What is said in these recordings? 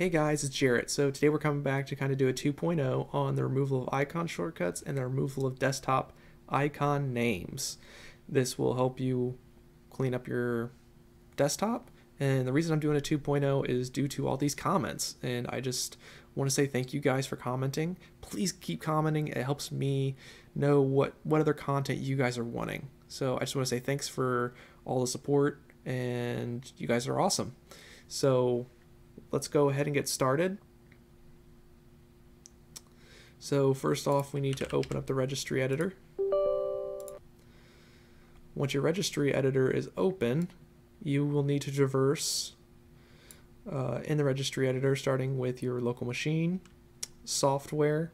Hey guys, it's Jarrett. So today we're coming back to kind of do a 2.0 on the removal of icon shortcuts and the removal of desktop icon names. This will help you clean up your desktop. And the reason I'm doing a 2.0 is due to all these comments. And I just want to say thank you guys for commenting. Please keep commenting. It helps me know what, what other content you guys are wanting. So I just want to say thanks for all the support and you guys are awesome. So let's go ahead and get started. So first off, we need to open up the registry editor. Once your registry editor is open, you will need to traverse uh, in the registry editor, starting with your local machine, software,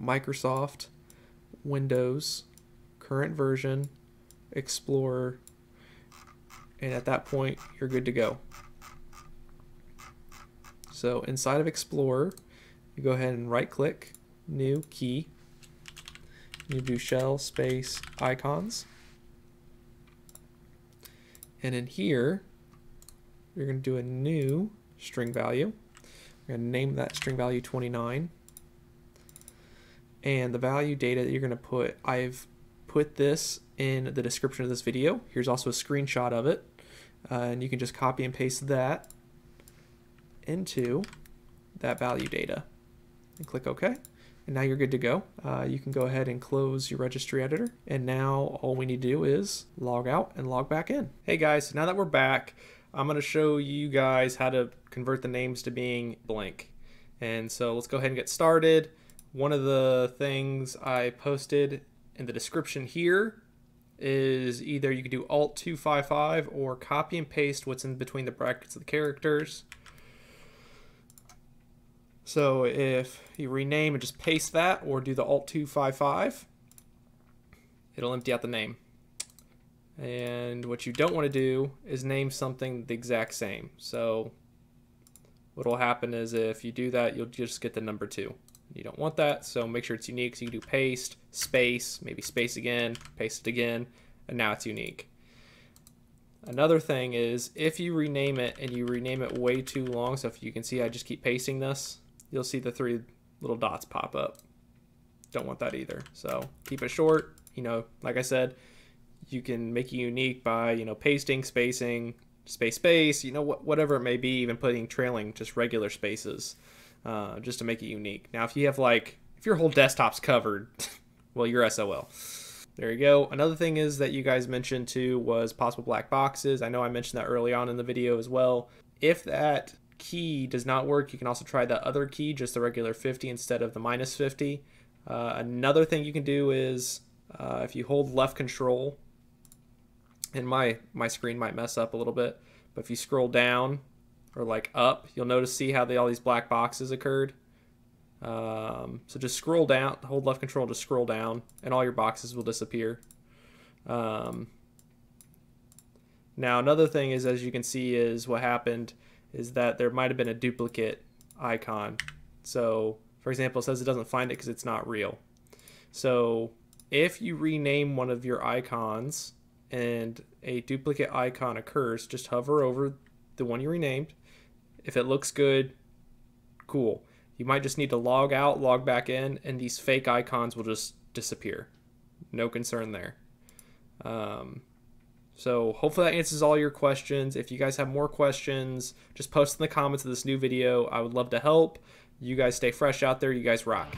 Microsoft, Windows, current version, Explorer, and at that point, you're good to go. So inside of Explorer, you go ahead and right click, new key. You do shell space icons. And in here, you're going to do a new string value. We're going to name that string value 29. And the value data that you're going to put, I've put this in the description of this video. Here's also a screenshot of it. Uh, and you can just copy and paste that into that value data and click OK. And now you're good to go. Uh, you can go ahead and close your registry editor. And now all we need to do is log out and log back in. Hey guys, now that we're back, I'm going to show you guys how to convert the names to being blank. And so let's go ahead and get started. One of the things I posted in the description here is either you can do Alt 255 or copy and paste what's in between the brackets of the characters. So if you rename and just paste that or do the Alt 255, it'll empty out the name. And what you don't want to do is name something the exact same. So what will happen is if you do that, you'll just get the number two. You don't want that, so make sure it's unique. So you can do paste, space, maybe space again, paste it again, and now it's unique. Another thing is if you rename it and you rename it way too long, so if you can see I just keep pasting this, you'll see the three little dots pop up. Don't want that either. So keep it short. You know, like I said, you can make it unique by, you know, pasting, spacing, space, space, you know, wh whatever it may be, even putting trailing just regular spaces uh, just to make it unique. Now, if you have like, if your whole desktop's covered, well, you're SOL. There you go. Another thing is that you guys mentioned too was possible black boxes. I know I mentioned that early on in the video as well. If that key does not work, you can also try the other key, just the regular 50 instead of the minus 50. Uh, another thing you can do is uh, if you hold left control, and my, my screen might mess up a little bit, but if you scroll down or like up, you'll notice see how they, all these black boxes occurred. Um, so just scroll down, hold left control, just scroll down, and all your boxes will disappear. Um, now another thing is, as you can see, is what happened is that there might have been a duplicate icon. So, for example, it says it doesn't find it because it's not real. So, if you rename one of your icons and a duplicate icon occurs, just hover over the one you renamed. If it looks good, cool. You might just need to log out, log back in, and these fake icons will just disappear. No concern there. Um, so hopefully that answers all your questions. If you guys have more questions, just post in the comments of this new video. I would love to help. You guys stay fresh out there. You guys rock.